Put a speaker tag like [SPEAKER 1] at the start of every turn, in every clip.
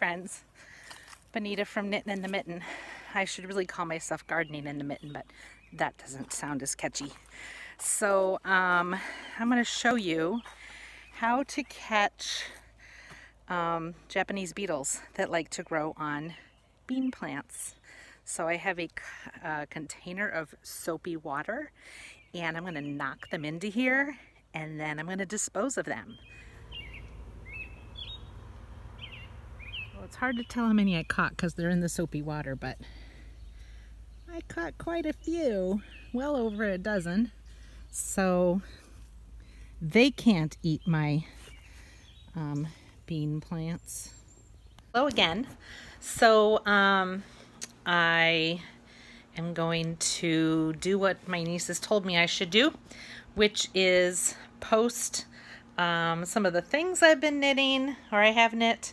[SPEAKER 1] friends. Bonita from Knitting in the Mitten. I should really call myself Gardening in the Mitten, but that doesn't sound as catchy. So um, I'm going to show you how to catch um, Japanese beetles that like to grow on bean plants. So I have a container of soapy water and I'm going to knock them into here and then I'm going to dispose of them. It's hard to tell how many I caught because they're in the soapy water, but I caught quite a few, well over a dozen. So they can't eat my um, bean plants. Hello again. So um, I am going to do what my nieces told me I should do, which is post um, some of the things I've been knitting or I have knit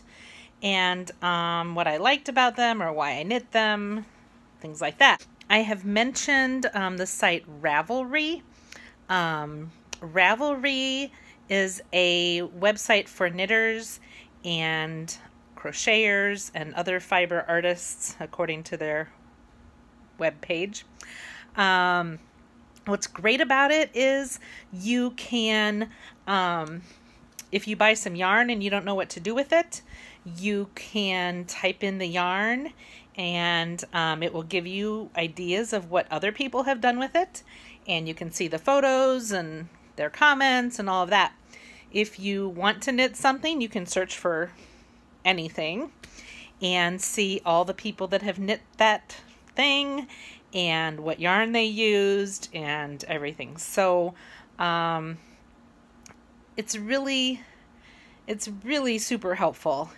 [SPEAKER 1] and um, what I liked about them or why I knit them, things like that. I have mentioned um, the site Ravelry. Um, Ravelry is a website for knitters and crocheters and other fiber artists according to their web page. Um, what's great about it is you can, um, if you buy some yarn and you don't know what to do with it, you can type in the yarn and um, it will give you ideas of what other people have done with it and you can see the photos and their comments and all of that. If you want to knit something, you can search for anything and see all the people that have knit that thing and what yarn they used and everything. So um, it's really, it's really super helpful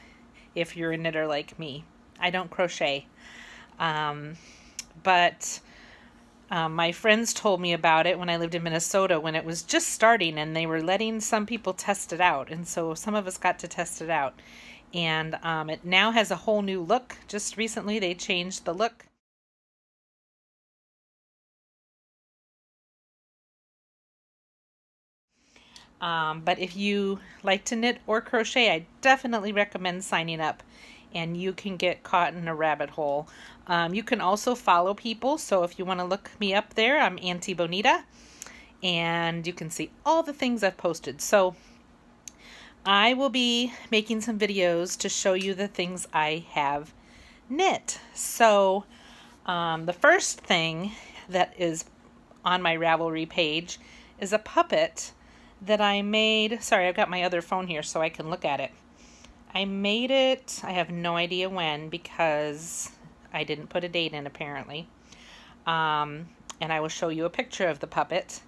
[SPEAKER 1] if you're a knitter like me. I don't crochet. Um, but um, my friends told me about it when I lived in Minnesota when it was just starting and they were letting some people test it out. And so some of us got to test it out. And um, it now has a whole new look. Just recently they changed the look. Um, but if you like to knit or crochet, I definitely recommend signing up and you can get caught in a rabbit hole. Um, you can also follow people. So if you want to look me up there, I'm Auntie Bonita and you can see all the things I've posted. So I will be making some videos to show you the things I have knit. So um, the first thing that is on my Ravelry page is a puppet that I made. Sorry, I've got my other phone here so I can look at it. I made it, I have no idea when because I didn't put a date in apparently. Um, and I will show you a picture of the puppet.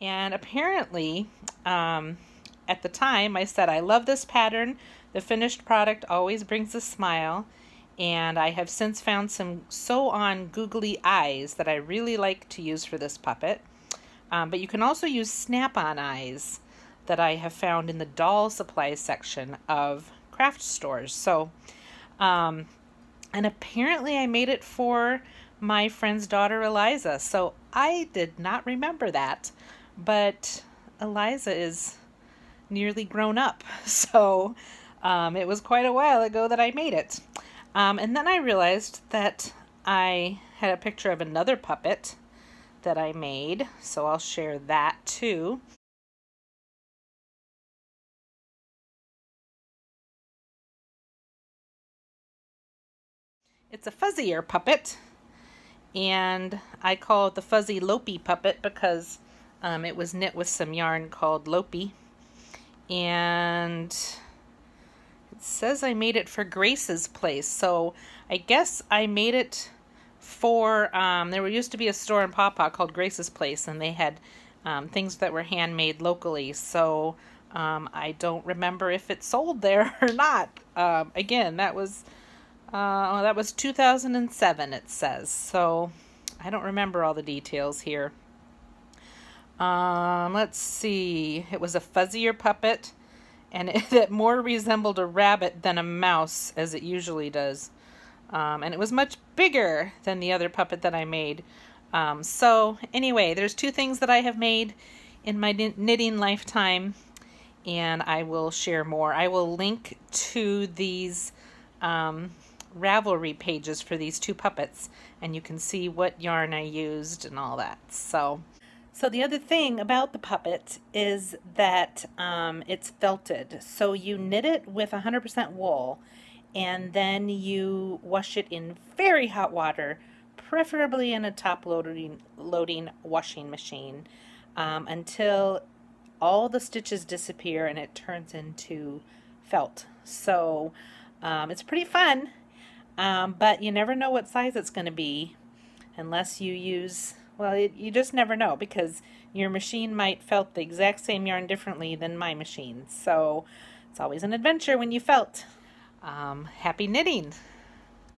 [SPEAKER 1] And apparently, um, at the time, I said, I love this pattern. The finished product always brings a smile and I have since found some sew on googly eyes that I really like to use for this puppet. Um, but you can also use snap-on eyes that I have found in the doll supplies section of craft stores. So, um, and apparently I made it for my friend's daughter Eliza. So I did not remember that, but Eliza is nearly grown up. So um, it was quite a while ago that I made it. Um, and then I realized that I had a picture of another puppet that I made, so I'll share that too. It's a fuzzy ear puppet, and I call it the fuzzy Lopi puppet because um, it was knit with some yarn called Lopi. And it says I made it for Grace's place. So I guess I made it for, um, there used to be a store in Paw Paw called Grace's Place and they had um, things that were handmade locally. So um, I don't remember if it sold there or not. Um, again, that was, uh, that was 2007 it says. So I don't remember all the details here. Um, let's see. It was a fuzzier puppet and it, it more resembled a rabbit than a mouse as it usually does. Um, and it was much bigger than the other puppet that I made. Um, so anyway, there's two things that I have made in my knitting lifetime and I will share more. I will link to these um, Ravelry pages for these two puppets and you can see what yarn I used and all that. So, so the other thing about the puppet is that um, it's felted. So you knit it with 100% wool and then you wash it in very hot water, preferably in a top loading, loading washing machine um, until all the stitches disappear and it turns into felt. So um, it's pretty fun, um, but you never know what size it's going to be unless you use, well, it, you just never know because your machine might felt the exact same yarn differently than my machine. So it's always an adventure when you felt. Um, happy knitting!